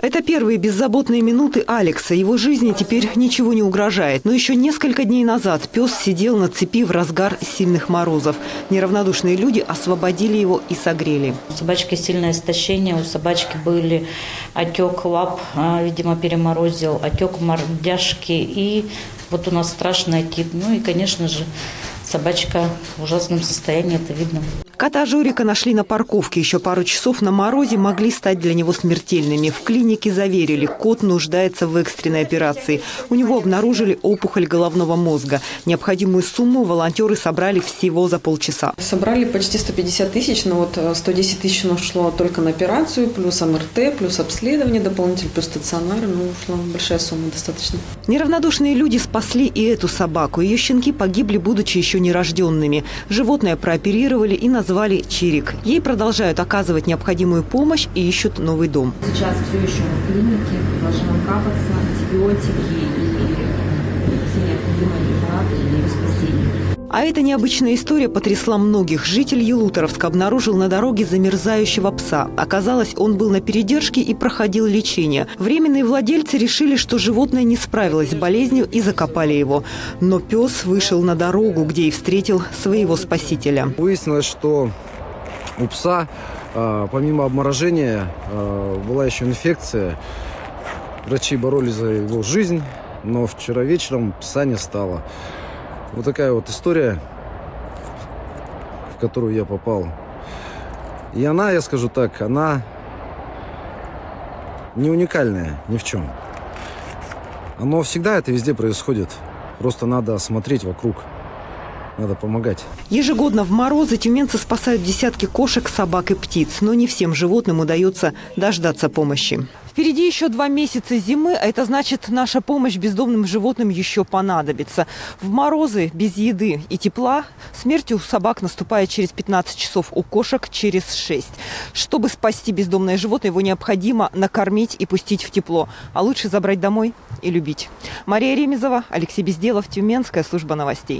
Это первые беззаботные минуты Алекса. Его жизни теперь ничего не угрожает. Но еще несколько дней назад пес сидел на цепи в разгар сильных морозов. Неравнодушные люди освободили его и согрели. У собачки сильное истощение, у собачки были отек лап, а, видимо, переморозил, отек мордяшки и вот у нас страшный отит. Ну и, конечно же, собачка в ужасном состоянии, это видно. Кота Жорика нашли на парковке. Еще пару часов на морозе могли стать для него смертельными. В клинике заверили, кот нуждается в экстренной операции. У него обнаружили опухоль головного мозга. Необходимую сумму волонтеры собрали всего за полчаса. Собрали почти 150 тысяч, но вот 110 тысяч ушло только на операцию, плюс МРТ, плюс обследование дополнительно, плюс стационар. Ну, ушла большая сумма достаточно. Неравнодушные люди спасли и эту собаку. Ее щенки погибли, будучи еще нерожденными. Животное прооперировали и назвали звали Чирик. Ей продолжают оказывать необходимую помощь и ищут новый дом. Сейчас все еще в клинике, должны капаться антибиотики и все необходимые препараты. А эта необычная история потрясла многих. Житель Елуторовска обнаружил на дороге замерзающего пса. Оказалось, он был на передержке и проходил лечение. Временные владельцы решили, что животное не справилось с болезнью и закопали его. Но пес вышел на дорогу, где и встретил своего спасителя. Выяснилось, что у пса а, помимо обморожения а, была еще инфекция. Врачи боролись за его жизнь, но вчера вечером пса не стало. Вот такая вот история, в которую я попал. И она, я скажу так, она не уникальная ни в чем. Оно всегда это везде происходит. Просто надо смотреть вокруг. Надо помогать. Ежегодно в морозы тюменцы спасают десятки кошек, собак и птиц. Но не всем животным удается дождаться помощи. Впереди еще два месяца зимы, а это значит, наша помощь бездомным животным еще понадобится. В морозы без еды и тепла смерть у собак наступает через 15 часов, у кошек через 6. Чтобы спасти бездомное животное, его необходимо накормить и пустить в тепло, а лучше забрать домой и любить. Мария Ремезова, Алексей Безделов, Тюменская служба новостей.